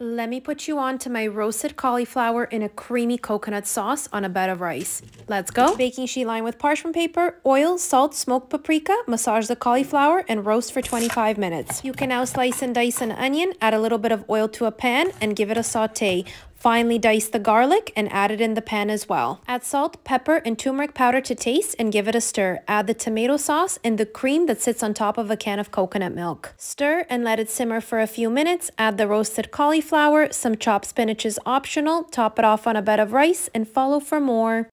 Let me put you on to my roasted cauliflower in a creamy coconut sauce on a bed of rice. Let's go. Baking sheet lined with parchment paper, oil, salt, smoked paprika, massage the cauliflower, and roast for 25 minutes. You can now slice and dice an onion, add a little bit of oil to a pan, and give it a saute. Finely dice the garlic and add it in the pan as well. Add salt, pepper, and turmeric powder to taste and give it a stir. Add the tomato sauce and the cream that sits on top of a can of coconut milk. Stir and let it simmer for a few minutes. Add the roasted cauliflower, some chopped spinach is optional, top it off on a bed of rice, and follow for more.